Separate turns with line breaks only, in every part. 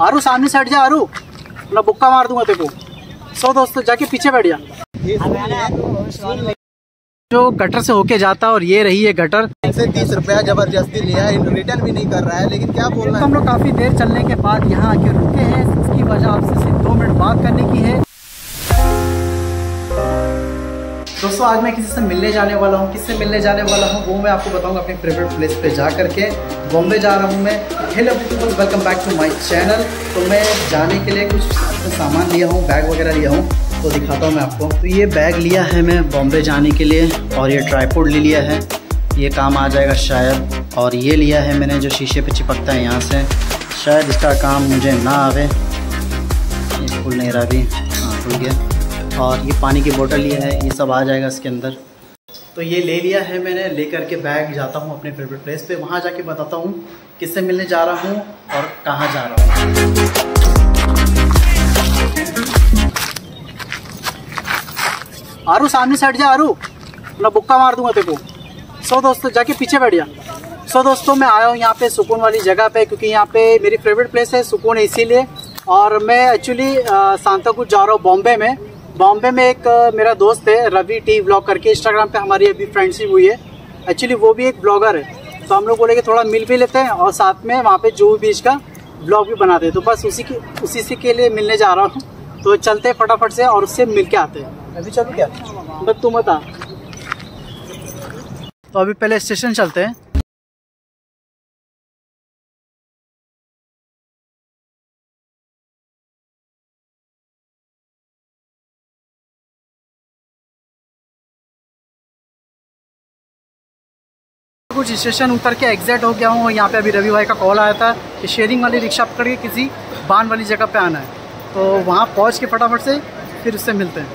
आरू सामने से हट जा आरू। मैं बुक्का मार दूँगा तेरे को। सो दोस्तों जाके पीछे बैठ जा। जो गटर से होके जाता है और ये रही है गटर।
से तीस रुपया ज़बरदस्ती लिया है रिटर्न भी नहीं कर रहा है लेकिन क्या बोल
रहे हैं हम लोग काफ़ी देर चलने के बाद यहाँ आके रुके हैं इसकी वजह आपसे सिर्फ़ दो मिनट बात करने की है। दोस्तों, आज मैं किसी से मिलने जाने वाला हूँ, किससे मिलने जाने वाला हूँ, वो मैं आपको बताऊँगा अपने फेवरेट प्लेस पे जा करके बॉम्बे जा रहा हूँ मैं। Hello people welcome back to my channel तो मैं जाने के लिए कुछ सामान लिया हूँ बैग वगैरह लिया हूँ तो दिखाता हूँ मैं आपको। तो ये बैग लिया है मैं बॉम्बे जाने के लिए, और ये ट्राईपोर्ड ले लिया है। ये काम आ जाएगा शायद, और ये लिया है मैंने जो शीशे पे चिपकता है यहाँ से। शायद इसका काम मुझे ना आवे। खुल नहीं रहा अभी। हाँ खुल गया और ये पानी की बोतल ये है, ये सब आ जाएगा इसके अंदर। तो ये ले लिया है मैंने ले करके बैग जाता हूँ अपने फेवरेट प्लेस पे। वहाँ जाके बताता हूँ किससे मिलने जा रहा हूँ और कहाँ जा रहा हूँ। आरू, सामने से हट जा, आरू। मैं बुक्का मार दूँगा तेरे को। सो दोस्तों, जाके पीछे बैठ जा। सो दोस्तों, मैं आया हूँ यहाँ पे सुकून वाली जगह पे, क्योंकि यहाँ पे मेरी फेवरेट प्लेस है सुकून है इसीलिए। और मैं एक्चुअली सांताकुच जा रहा हूँ बॉम्बे में। बॉम्बे में एक मेरा दोस्त है रवि टी ब्लॉग करके इंस्टाग्राम पे हमारी अभी फ्रेंडशिप हुई है। एक्चुअली वो भी एक ब्लॉगर है। तो हम लोग बोले कि थोड़ा मिल भी लेते हैं और साथ में वहाँ पे जूहू बीच का ब्लॉग भी बनाते हैं। तो बस उसी की उसी से के लिए मिलने जा रहा हूँ। तो चलते हैं फटाफट से और उससे मिल के आते हैं। अभी चलो क्या? बस तू मत आ तो अभी पहले स्टेशन चलते हैं। कुछ स्टेशन उतर के एग्जैक्ट हो गया हूँ और यहाँ पे अभी रवि भाई का कॉल आया था कि शेयरिंग वाली रिक्शा पकड़ के किसी बान वाली जगह पे आना है। तो वहाँ पहुँच के फटाफट से फिर उससे मिलते हैं।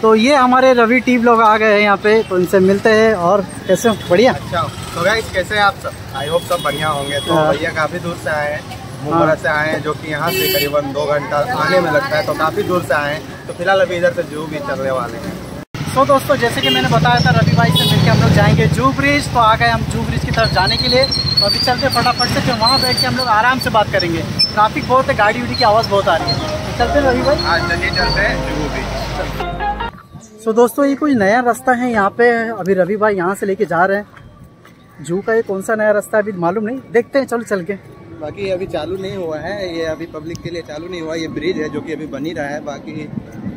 तो ये हमारे रवि टी लोग आ गए हैं यहाँ पे तो इनसे मिलते हैं और कैसे हो? बढ़िया?
अच्छा तो गाइस कैसे हैं आप सब? आई होप सब बढ़िया होंगे। तो
हाँ।
भैया काफ़ी दूर से आए हैं मुंबई से आए हैं जो कि यहाँ से करीबन दो घंटा आने में लगता है तो काफ़ी दूर से आए हैं। तो फ़िलहाल अभी इधर से जू भी चलने वाले हैं।
तो दोस्तों जैसे कि मैंने बताया था रवि भाई से मिलकर हम लोग जाएँगे जू ब्रिज। तो आ गए हम जू ब्रिज की तरफ़ जाने के लिए। तो अभी चलते फटाफट से फिर वहाँ बैठ के हम लोग आराम से बात करेंगे। ट्रैफ़िक बहुत है गाड़ी उड़ी की आवाज़ बहुत आ रही है। तो चलते रवि भाई।
आज चलिए चलते हैं जू बीच
सो दोस्तों ये कोई नया रास्ता है यहाँ पे? अभी रवि भाई यहाँ से लेके जा रहे हैं। जू का ये कौन सा नया रास्ता है अभी मालूम नहीं। देखते हैं चलो चल के।
बाकी अभी चालू नहीं हुआ है ये अभी पब्लिक के लिए चालू नहीं हुआ ये ब्रिज है जो कि अभी बन ही रहा है बाकी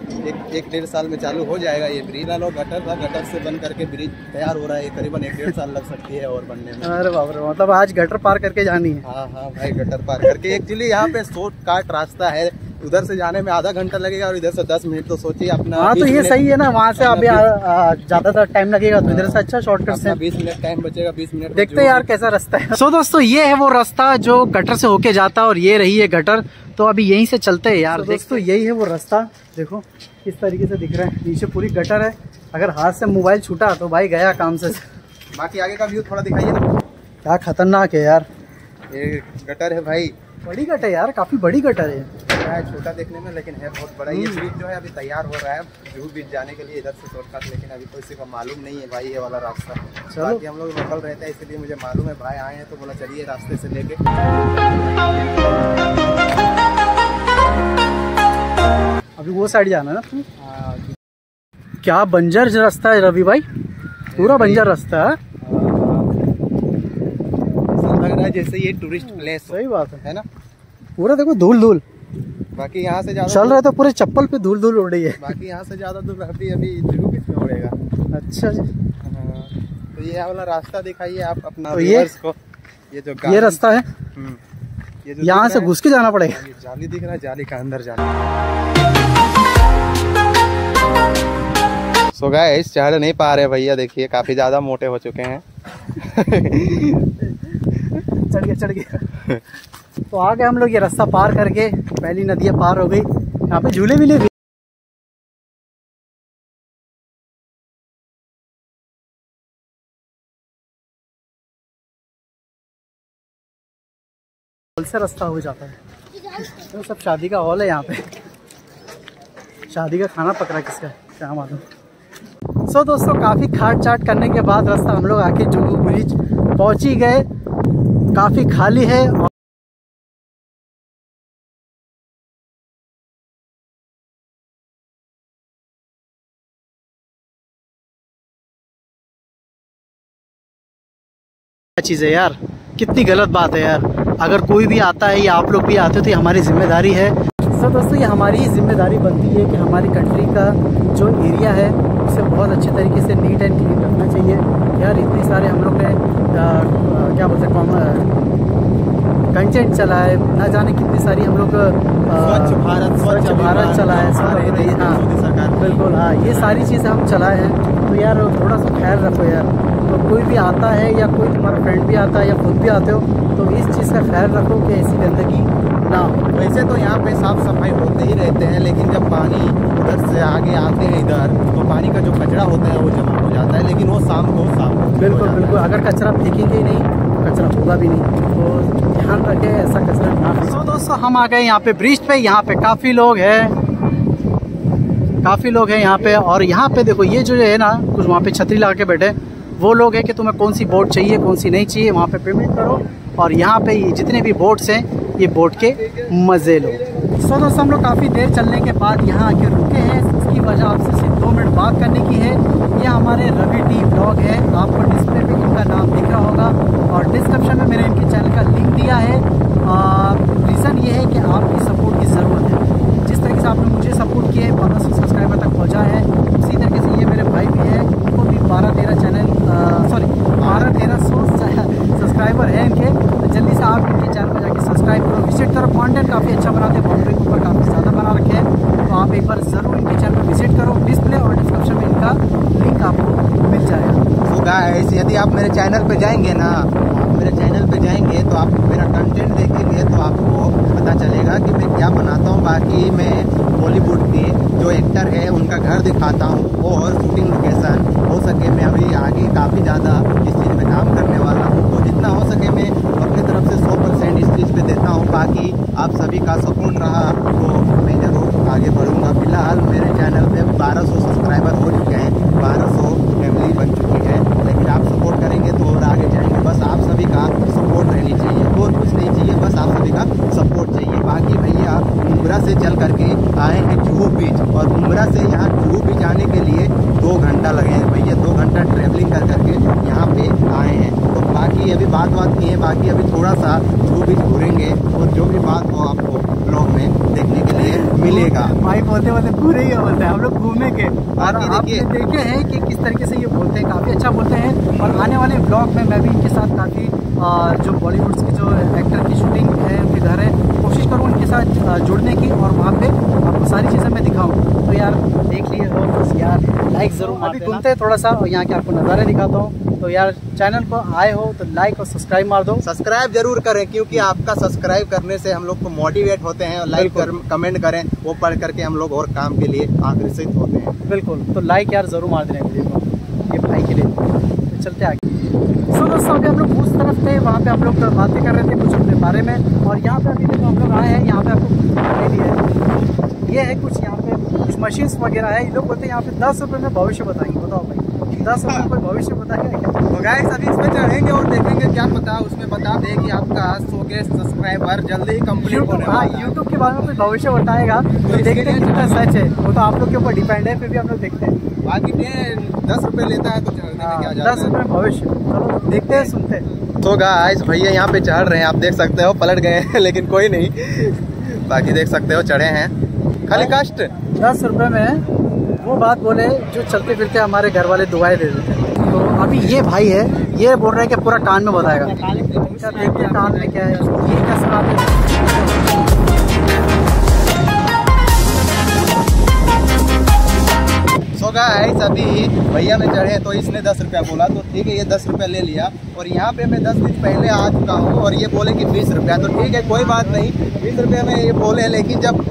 एक एक डेढ़ साल में चालू हो जाएगा ये ब्रिज लो गटर था। गटर से बन करके ब्रिज तैयार हो रहा है। करीबन एक डेढ़ साल लग सकती है और बनने में।
अरे बाप रे मतलब आज गटर पार करके जानी है।
हाँ हाँ भाई गटर पार करके। एक्चुअली यहाँ पे शॉर्ट काट रास्ता है। उधर से जाने में आधा घंटा लगेगा और इधर से दस मिनट तो सोचिए अपना
हाँ तो ये सही है ना वहाँ से अभी ज़्यादातर टाइम लगेगा तो इधर से अच्छा शॉर्टकट से।
बीस मिनट टाइम बचेगा बीस मिनट
देखते हैं यार कैसा रास्ता है। सो दोस्तों ये है वो रास्ता जो गटर से होके जाता है और ये रही है गटर। तो अभी यहीं से चलते हैं यार दोस्तों यही है वो रास्ता। देखो किस तरीके से दिख रहा है। नीचे पूरी गटर है। अगर हाथ से मोबाइल छूटा तो भाई गया काम से।
बाकी आगे का व्यू थोड़ा दिखाइए ना।
क्या खतरनाक है यार।
ये गटर है भाई।
बड़ी गटर है यार काफ़ी बड़ी गटर है।
है छोटा देखने में लेकिन है बहुत बड़ा। ये ब्रिज जो है अभी तैयार हो रहा है जूहू बीच जाने के लिए इधर से शॉर्टकट लेकिन अभी तो किसी को मालूम नहीं है भाई ये वाला रास्ता।
चलो।
बाकी हम लोग लोकल रहते हैं इसलिए मुझे मालूम है भाई आए हैं तो बोला चलिए रास्ते से लेके।
अभी वो साइड जाना है ना?
हाँ,
क्या बंजर रास्ता है रवि भाई? पूरा बंजर रास्ता है।
लग रहा है जैसे ये टूरिस्ट प्लेस
सही बात है।
है ना?
पूरा देखो धूल धूल
बाकी यहाँ से ज़्यादा
चल रहे तो पूरे चप्पल पे धूल धूल उड़ रही है।
बाकी यहाँ से ज़्यादा दूर अभी अभी जूहू बीच में उड़ेगा।
अच्छा जी।
हाँ, तो ये वाला रास्ता दिखाइए आप अपना
तो ये-
को। ये जो
ये रास्ता है।
हम्म, ये जो
यहाँ से घुस के जाना पड़ेगा।
जाली दिख रहा है जाली का अंदर जाना सो गाइस चढ़ नहीं पा रहे भैया देखिए काफ़ी ज़्यादा मोटे हो चुके हैं।
चढ़ गया चढ़ गया। तो आ गए हम लोग ये रास्ता पार करके पहली नदियाँ पार हो गई। यहाँ पे झूले भी ले से रास्ता हो जाता है। तो सब शादी का हॉल है यहाँ पे। शादी का खाना पक रहा है किसका? क्या मालूम। सो so, दोस्तों काफ़ी खाट चाट करने के बाद रास्ता हम लोग आके जुहू ब्रिज पहुँच ही गए। काफ़ी खाली है और चीज़ है यार? कितनी गलत बात है यार। अगर कोई भी आता है या आप लोग भी आते हो तो ये हमारी ज़िम्मेदारी है। सर दोस्तों ये हमारी ही ज़िम्मेदारी बनती है कि हमारी कंट्री का जो एरिया है उसे बहुत अच्छे तरीके से नीट एंड क्लीन रखना चाहिए। यार इतने सारे हम लोग ने क्या बोलते हैं कंटेंट चला है। ना जाने कितनी सारी हम लोग
स्वच्छ भारत
स्वच्छ भारत चला है हाँ। बिल्कुल हाँ ये सारी चीज़ें हम चलाए हैं। तो यार थोड़ा सा ख्याल रखो यार। तो कोई भी आता है या कोई तुम्हारा फ्रेंड भी आता है या खुद भी आते हो तो इस चीज़ का ख्याल रखो कि ऐसी गंदगी ना हो।
वैसे तो यहाँ पे साफ़ सफ़ाई होते ही रहते हैं लेकिन जब पानी उधर से आगे आते हैं इधर तो पानी का जो कचरा होता है वो जमा हो जाता है लेकिन वो शाम को साफ़
बिल्कुल बिल्कुल। अगर कचरा फेंकेंगे ही नहीं तो कचरा होगा भी नहीं। तो ध्यान रखें ऐसा कचरा ना तो दोस्तों हम आ गए यहाँ पे ब्रिज पे। यहाँ पे काफ़ी लोग हैं। काफ़ी लोग हैं यहाँ पे। और यहाँ पे देखो ये जो है ना कुछ वहाँ पे छतरी लगा के बैठे वो लोग हैं कि तुम्हें कौन सी बोट चाहिए, कौन सी नहीं चाहिए, वहाँ पे पेमेंट करो और यहाँ पे जितने भी बोट्स हैं, ये बोट के मज़े लो। सो दोस्तों, हम लोग काफ़ी देर चलने के बाद यहाँ आके रुके हैं। इसकी वजह आपसे सिर्फ़ दो मिनट बात करने की है। ये हमारे रवि टी ब्लॉग है। आपको डिस्प्ले पे इनका नाम दिख रहा होगा और डिस्क्रिप्शन में मैंने इनके चैनल का लिंक दिया है। रीज़न ये है कि आपकी सपोर्ट की ज़रूरत है। जिस तरीके से आपने मुझे सपोर्ट किया है पंद्रह सौ सब्सक्राइबर तक पहुँचा है। उसी तरीके से ये मेरे भाई भी हैं। बारह तेरह चैनल सॉरी बारह तेरह सौ सब्सक्राइबर हैं इनके। तो जल्दी से आप इनके चैनल पर जाके सब्सक्राइब करो। विज़िट करो कॉन्टेंट काफ़ी अच्छा बनाते हैं। बाउंड्री के ऊपर काफ़ी ज़्यादा बना रखे हैं। तो आप एक बार ज़रूर इनके चैनल पर विज़िट करो। डिस्प्ले और डिस्क्रिप्शन में इनका लिंक आपको मिल जाएगा।
तो गाइस यदि आप मेरे चैनल पे जाएँगे ना मेरे चैनल पे जाएँगे तो आप मेरा कंटेंट देखेंगे तो आपको पता चलेगा कि मैं क्या बनाता हूँ। बाकी मैं बॉलीवुड के जो एक्टर है, उनका घर दिखाता हूँ और शूटिंग लोकेशन हो सके मैं अभी आगे काफ़ी ज़्यादा इस चीज़ में काम करने वाला हूँ तो जितना हो सके मैं अपनी तरफ़ से सौ परसेंट इस चीज़ पे देता हूँ, बाकी आप सभी का सपोर्ट रहा तो मैं ज़रूर आगे बढ़ूँगा। फ़िलहाल मेरे चैनल पे 1200 सब्सक्राइबर हो चुके हैं 1200 फैमिली बन चुकी है, लेकिन आप सपोर्ट करेंगे तो और आगे जाएँगे। बस आप सभी का सपोर्ट रहनी चाहिए, और कुछ नहीं चाहिए, बस आप सभी का सपोर्ट चाहिए। बाकी भैया उमरा से चल करके आए हैं जुहू बीच। और उमरा से यहाँ जुहू बीच आने के लिए दो घंटा लगे हैं। भैया दो घंटा ट्रेवलिंग कर करके यहाँ पे आए हैं। तो बाकी अभी बात बात की है बाकी अभी थोड़ा सा जुहू बीच घूरेंगे और जो भी बात हो आपको ब्लॉग में देखने के लिए मिलेगा।
भाई बोलते बोलते पूरे ही बोलते हैं हम लोग घूमे के और देखिए। देखे हैं कि किस तरीके से ये बोलते हैं काफ़ी अच्छा बोलते हैं। और आने वाले ब्लॉग में मैं भी इनके साथ काफ़ी जो बॉलीवुड के जो एक्टर की शूटिंग है उनके घर है कोशिश करूँ उनके साथ जुड़ने की और वहाँ पे आपको सारी चीज़ें मैं दिखाऊँ। तो यार देख लिए हो बस यार लाइक ज़रूर अभी घूमते हैं थोड़ा सा और यहाँ के आपको नज़ारे दिखाता हूँ। तो यार चैनल को आए हो तो लाइक और सब्सक्राइब मार दो।
सब्सक्राइब ज़रूर करें क्योंकि आपका सब्सक्राइब करने से हम लोग को मोटिवेट होते हैं और लाइक कर, कमेंट करें वो पढ़ करके हम लोग और काम के लिए आकर्षित होते हैं।
बिल्कुल। तो लाइक यार ज़रूर मार देने वीडियो को ये भाई के लिए। तो चलते आगे। सो दोस्तों अभी हम लोग उस तरफ़ थे, वहाँ पे हम लोग बातें कर रहे थे कुछ अपने बारे में, और यहाँ पे अभी देखो हम लोग आए हैं, यहाँ पे आपको दिया है। ये है कुछ यहाँ पे, कुछ मशीन्स वगैरह है, ये लोग बोलते हैं यहाँ पे दस रुपये में भविष्य बताएँगे, बताओ भाई, दस रुपये में कोई भविष्य बताएगा क्या?
गाइस अभी इसमें चढ़ेंगे और देखेंगे क्या पता उसमें बता दे कि आपका सौ के सब्सक्राइबर जल्दी ही कंप्लीट होने
हाँ यूट्यूब के बारे में कोई भविष्य बताएगा तो देखते हैं कितना सच है। वो तो आप लोग के ऊपर डिपेंड है फिर भी हम लोग देखते हैं।
बाकी दस रुपये लेता है तो क्या
दस रुपये भविष्य। चलो देखते हैं सुनते हैं।
तो गाइस भैया यहाँ पे चढ़ रहे हैं आप देख सकते हो पलट गए हैं लेकिन कोई नहीं। बाकी देख सकते हो चढ़े हैं। खाली कष्ट।
दस रुपये में वो बात बोले जो चलते फिरते हमारे घर वाले दुआएँ दे देते हैं। तो अभी ये भाई है ये बोल रहे हैं कि पूरा कान में बताएगा देखते कान में क्या है? ये क्या सुनाते
सो गाइस अभी भैया में चढ़े तो इसने दस रुपया बोला। तो ठीक है ये दस रुपया ले लिया। और यहाँ पे मैं दस दिन पहले आ चुका हूँ और ये बोले कि बीस रुपया। तो ठीक है कोई बात नहीं बीस रुपये में ये बोले लेकिन जब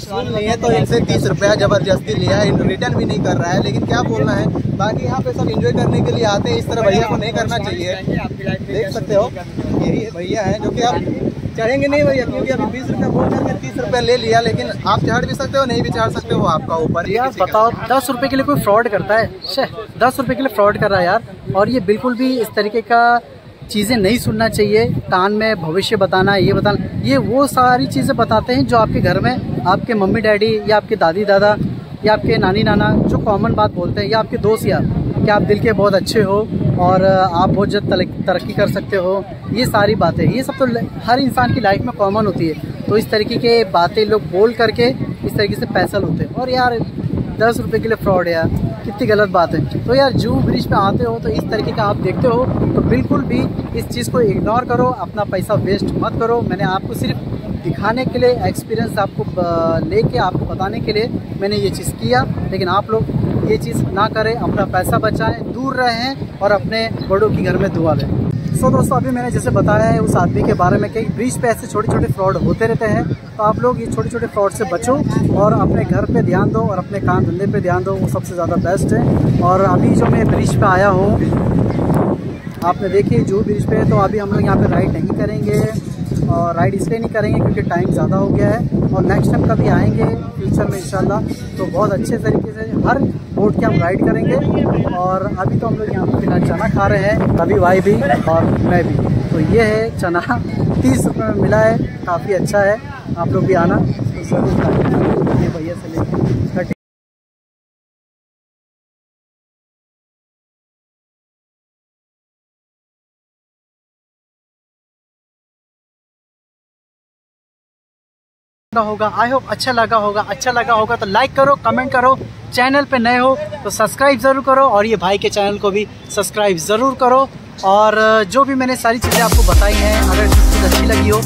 सुन लिए तो इनसे तीस रुपया ज़बरदस्ती लिया है। रिटर्न भी नहीं कर रहा है लेकिन क्या बोलना है? बाकी यहाँ पे सब इंजॉय करने के लिए आते हैं। इस तरह भैया को नहीं करना चाहिए। देख सकते हो यही भैया है जो कि आप चढ़ेंगे नहीं भैया क्योंकि अभी बीस रुपया बोल करके तीस रुपया ले लिया लेकिन आप चढ़ भी सकते हो नहीं भी चढ़ सकते हो आपका ऊपर
यार बताओ दस रुपए के लिए कोई फ्रॉड करता है? दस रुपए के लिए फ्रॉड कर रहा है यार और ये बिल्कुल भी इस तरीके का चीज़ें नहीं सुनना चाहिए कान में भविष्य बताना ये बताना ये वो सारी चीज़ें बताते हैं जो आपके घर में आपके मम्मी डैडी या आपके दादी दादा या आपके नानी नाना जो कॉमन बात बोलते हैं या आपके दोस्त यार कि आप दिल के बहुत अच्छे हो और आप बहुत जल्द तरक्की कर सकते हो। ये सारी बातें, ये सब तो हर इंसान की लाइफ में कॉमन होती है। तो इस तरीके के बातें लोग बोल करके इस तरीके से पैसा होते हैं। और यार, दस रुपये के लिए फ्रॉड है यार, कितनी गलत बात है। तो यार, जू ब्रिज पे आते हो तो इस तरीके का आप देखते हो तो बिल्कुल भी इस चीज़ को इग्नोर करो, अपना पैसा वेस्ट मत करो। मैंने आपको सिर्फ़ दिखाने के लिए एक्सपीरियंस आपको लेके, आपको बताने के लिए मैंने ये चीज़ किया, लेकिन आप लोग ये चीज़ ना करें अपना पैसा बचाएँ दूर रहें और अपने बड़ों की घर में दुआ लें सो so, दोस्तों अभी मैंने जैसे बताया है उस आदमी के बारे में कि ब्रिज पे ऐसे छोटे छोटे फ्रॉड होते रहते हैं। तो आप लोग ये छोटे छोटे फ्रॉड से बचो और अपने घर पे ध्यान दो और अपने काम धंधे पे ध्यान दो वो सबसे ज़्यादा बेस्ट है। और अभी जो मैं ब्रिज पे आया हूँ आपने देखिए जू ब्रिज पे तो अभी हम लोग यहाँ पर राइड नहीं करेंगे और राइड इसलिए नहीं करेंगे क्योंकि टाइम ज़्यादा हो गया है। और नेक्स्ट टाइम कभी आएँगे फ्यूचर में इंशाल्लाह तो बहुत अच्छे तरीके से हर बोट की हम राइड करेंगे और अभी तो हम लोग यहाँ पर फ़िलहाल चना खा रहे हैं, अभी भाई भी और मैं भी। तो ये है चना, तीस रुपये में मिला है, काफ़ी अच्छा है, आप लोग भी आना। तो ज़रूर भैया से लेके होगा आई होप अच्छा लगा होगा अच्छा लगा होगा तो लाइक करो कमेंट करो। चैनल पे नए हो तो सब्सक्राइब ज़रूर करो और ये भाई के चैनल को भी सब्सक्राइब ज़रूर करो। और जो भी मैंने सारी चीज़ें आपको बताई हैं, अगर चीज़ अच्छी लगी हो